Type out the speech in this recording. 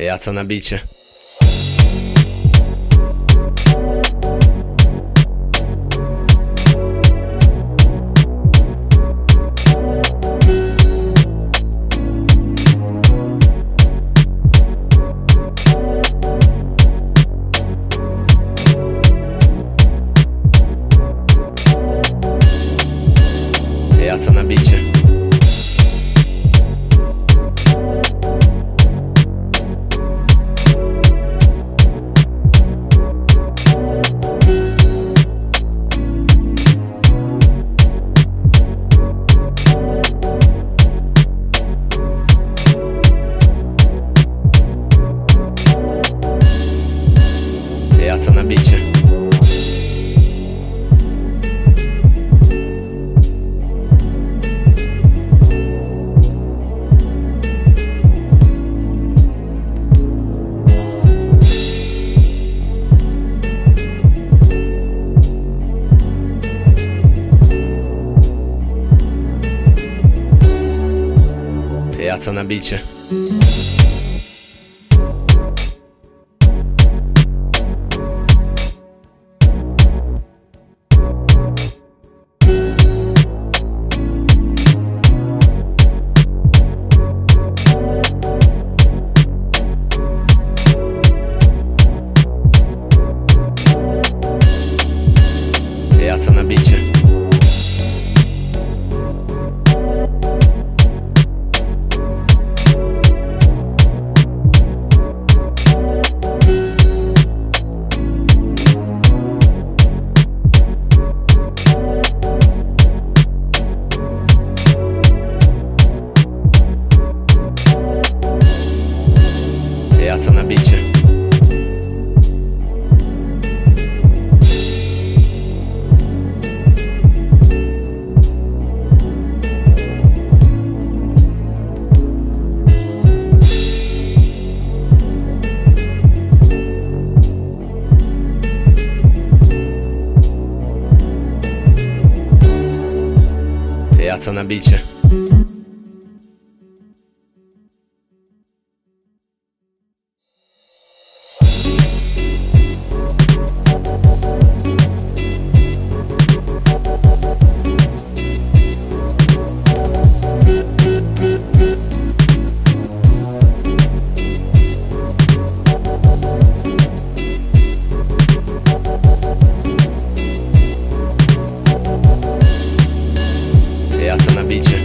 Jaca na bicie. Jaca na bicie. Jaca na bicie. Na bicie. валяться на бече. Валяться на биче. обитель